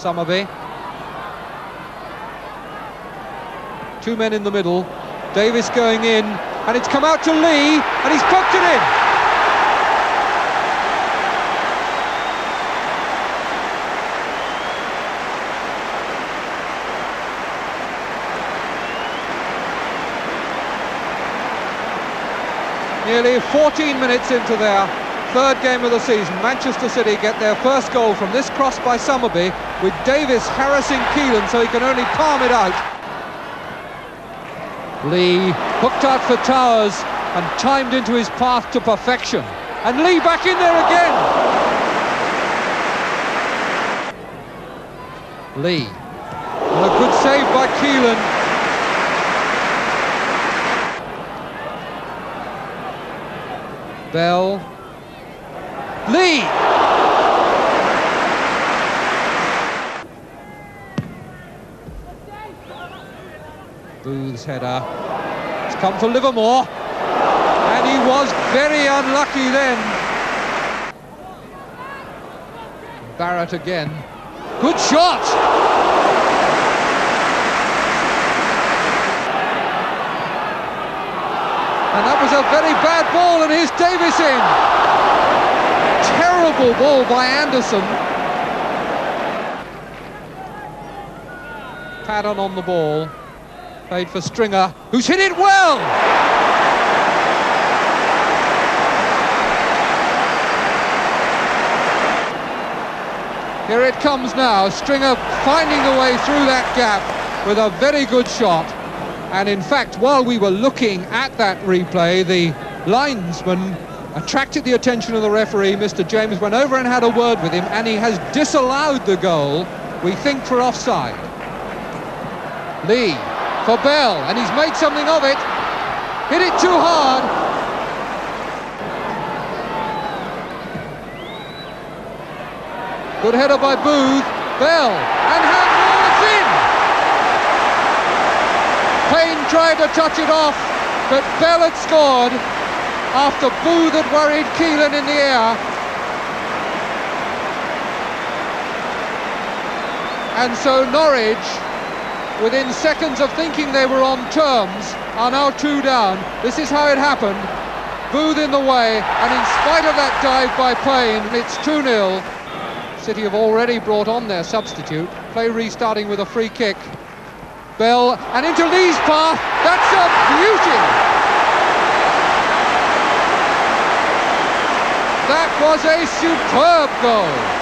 Summerbee. Two men in the middle. Davies going in, and it's come out to Lee, and he's poked it in. Nearly 14 minutes into their third game of the season, Manchester City get their first goal from this cross by Summerbee, with Davies harassing Keelan so he can only palm it out. Lee hooked out for Towers and timed into his path to perfection. And Lee back in there again. Lee. And a good save by Keelan. Bell. Lee! Booth's header. It's come for Livermore. And he was very unlucky then. Barrett again. Good shot! And that was a very bad ball, and here's Davies in. Terrible ball by Anderson. Paddon on the ball. Played for Stringer, who's hit it well! Here it comes now, Stringer finding a way through that gap with a very good shot. And in fact, while we were looking at that replay, the linesman attracted the attention of the referee, Mr. James, went over and had a word with him, and he has disallowed the goal, we think, for offside. Lee for Bell, and he's made something of it. Hit it too hard. Good header by Booth. Bell, and handball, it's in! Payne tried to touch it off, but Bell had scored after Booth had worried Keelan in the air. And so Norwich within seconds of thinking they were on terms, are now two down. This is how it happened. Booth in the way, and in spite of that dive by Payne, it's 2-0. City have already brought on their substitute. Play restarting with a free kick. Bell, and into Lee's path. That's a beauty! That was a superb goal.